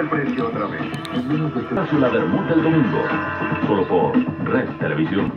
el precio otra vez. La Bermuda el domingo, solo por Red Televisión.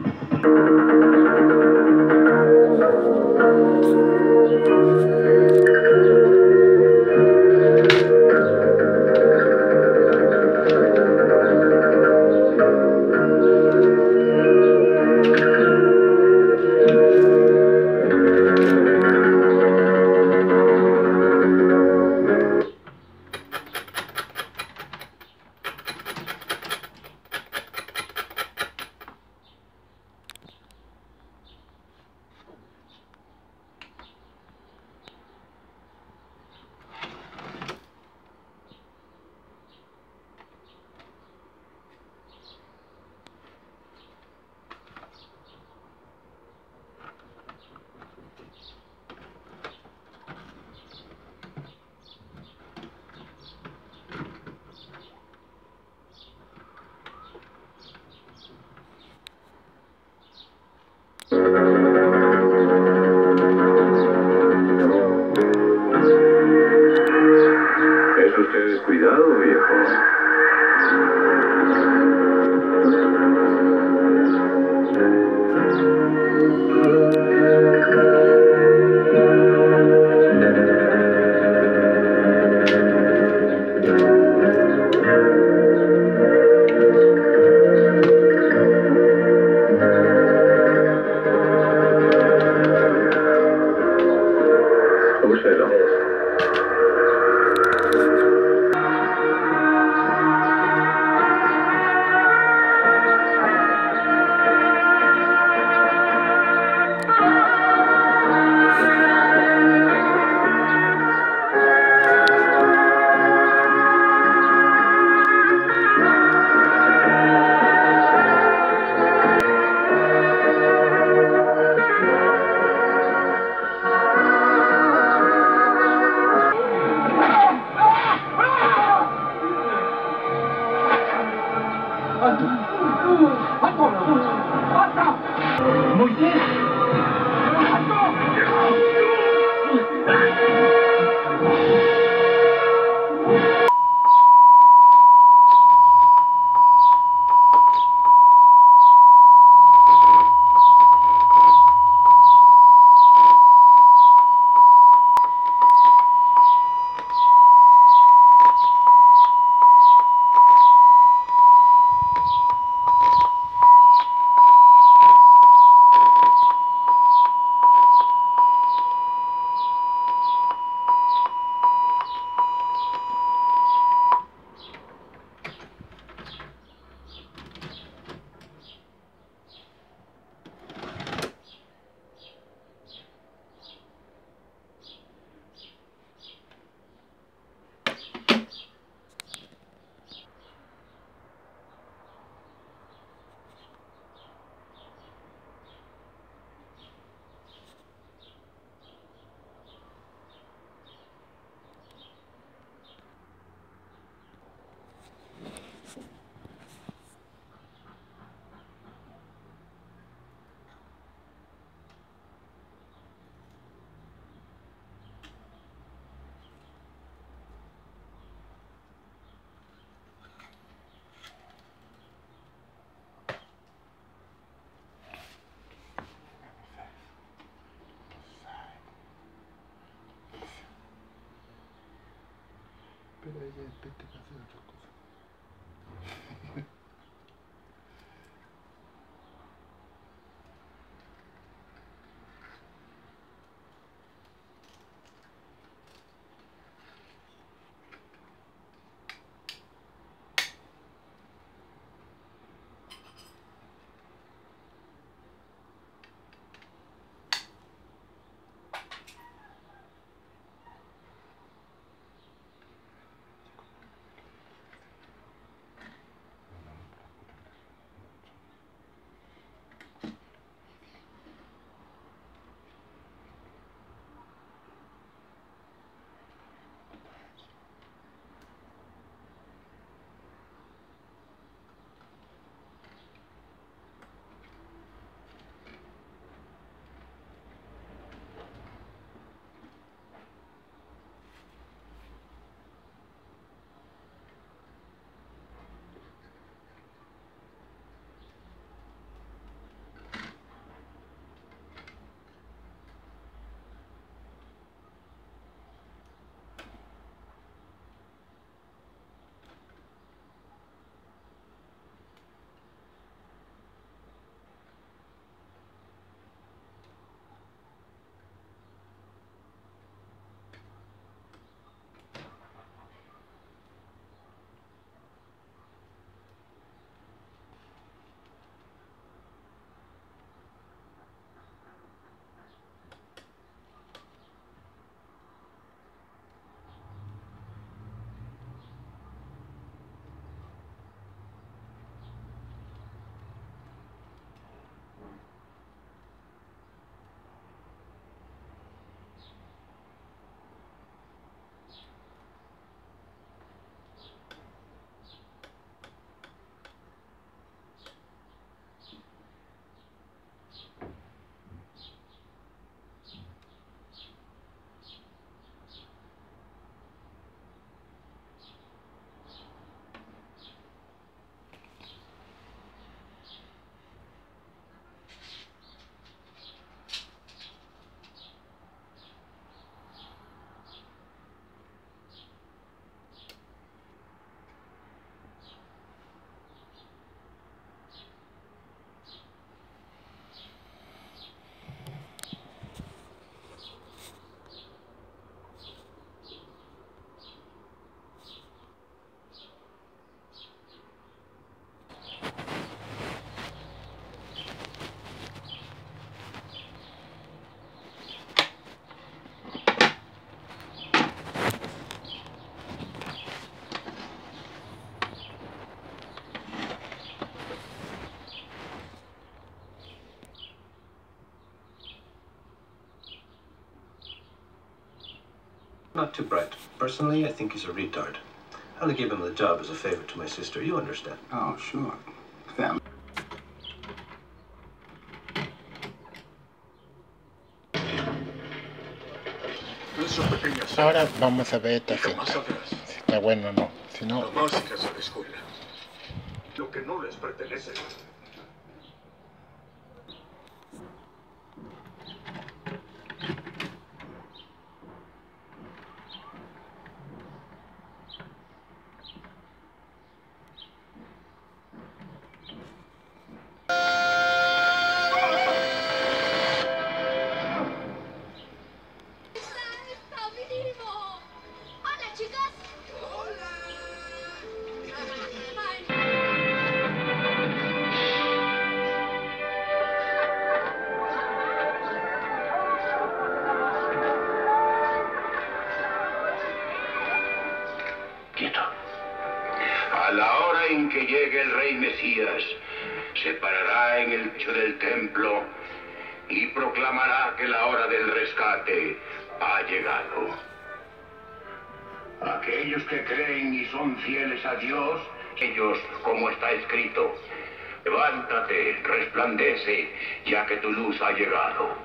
Descuidado, viejo. Pero ella después te pasa otra Not too bright. Personally, I think he's a retard. I only gave him the job as a favor to my sister. You understand? Oh, sure. Family. Ahora vamos a ver esta y cinta. Si está bueno o no. Si no, lo básicas de la escuela. Lo que no les pertenece. Y proclamará que la hora del rescate ha llegado. Aquellos que creen y son fieles a Dios, ellos, como está escrito, levántate, resplandece, ya que tu luz ha llegado.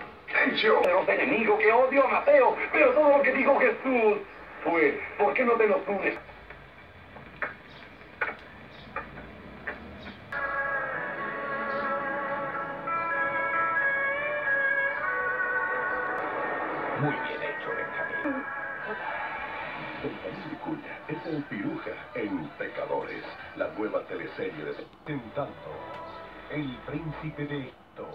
Yo, los enemigos que odio a Mateo, pero todo lo que dijo Jesús fue, ¿por qué no te los unes? Es el piruja en Pecadores, la nueva teleserie de Tentando, el príncipe de Egipto.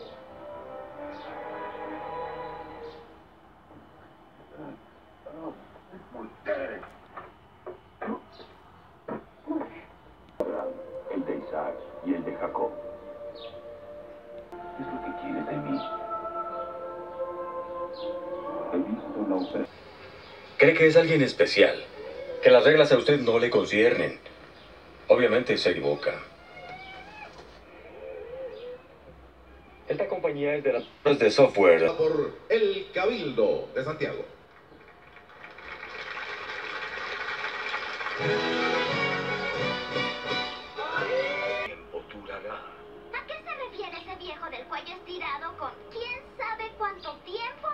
El de Isaac y el de Jacob. ¿Qué es lo que quieres de mí? He visto una. Cree que es alguien especial, que las reglas a usted no le conciernen. Obviamente se equivoca. Esta compañía es de las de software. por el Cabildo de Santiago. ¿A qué se refiere ese viejo del cuello estirado con quién sabe cuánto tiempo?